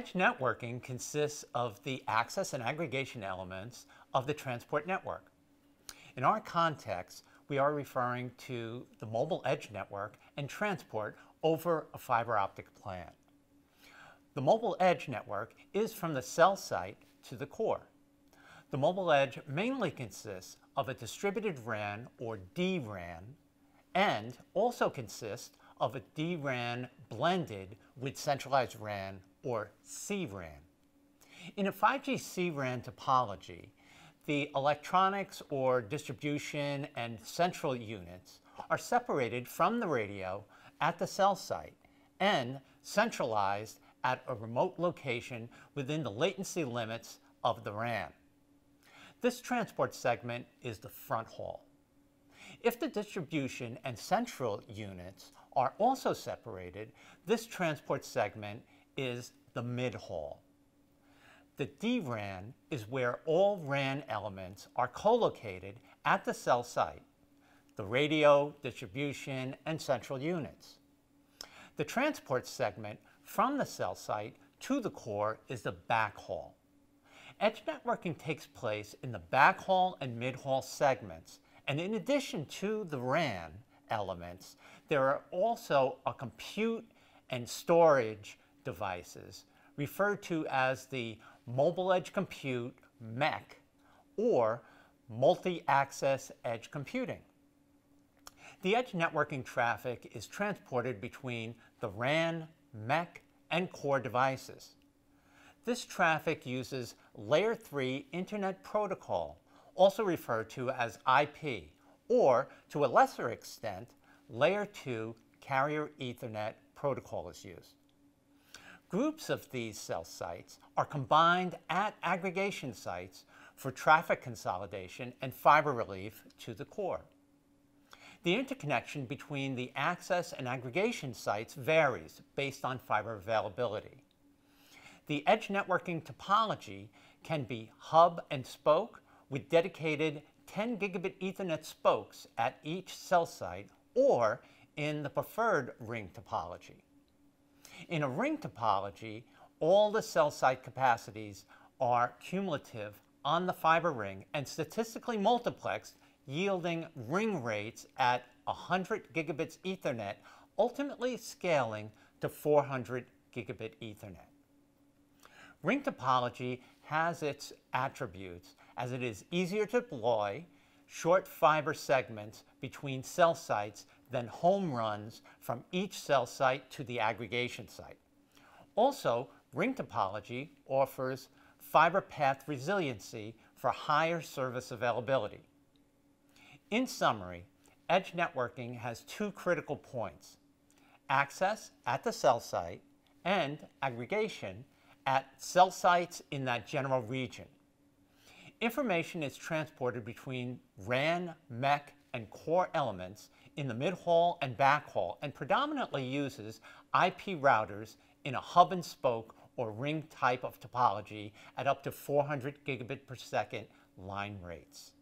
Edge networking consists of the access and aggregation elements of the transport network. In our context, we are referring to the mobile edge network and transport over a fiber optic plant. The mobile edge network is from the cell site to the core. The mobile edge mainly consists of a distributed RAN or DRAN and also consists of a DRAN blended with centralized RAN or CRAN. In a 5G CRAN topology, the electronics or distribution and central units are separated from the radio at the cell site and centralized at a remote location within the latency limits of the RAN. This transport segment is the front haul. If the distribution and central units are also separated, this transport segment is the mid-haul. The DRAN is where all RAN elements are co-located at the cell site, the radio, distribution, and central units. The transport segment from the cell site to the core is the backhaul. Edge networking takes place in the backhaul and midhaul segments, and in addition to the RAN elements, there are also a compute and storage devices referred to as the Mobile Edge Compute MEC or Multi-Access Edge Computing. The edge networking traffic is transported between the RAN, MEC, and core devices. This traffic uses Layer 3 Internet Protocol, also referred to as IP, or to a lesser extent, Layer 2 Carrier Ethernet Protocol is used. Groups of these cell sites are combined at aggregation sites for traffic consolidation and fiber relief to the core. The interconnection between the access and aggregation sites varies based on fiber availability. The edge networking topology can be hub and spoke with dedicated 10 gigabit Ethernet spokes at each cell site or in the preferred ring topology. In a ring topology, all the cell site capacities are cumulative on the fiber ring and statistically multiplexed, yielding ring rates at 100 gigabits Ethernet, ultimately scaling to 400 gigabit Ethernet. Ring topology has its attributes as it is easier to deploy, short fiber segments between cell sites than home runs from each cell site to the aggregation site. Also, ring topology offers fiber path resiliency for higher service availability. In summary, edge networking has two critical points, access at the cell site and aggregation at cell sites in that general region. Information is transported between RAN, MEC, and core elements in the mid-haul and backhaul and predominantly uses IP routers in a hub and spoke or ring type of topology at up to 400 gigabit per second line rates.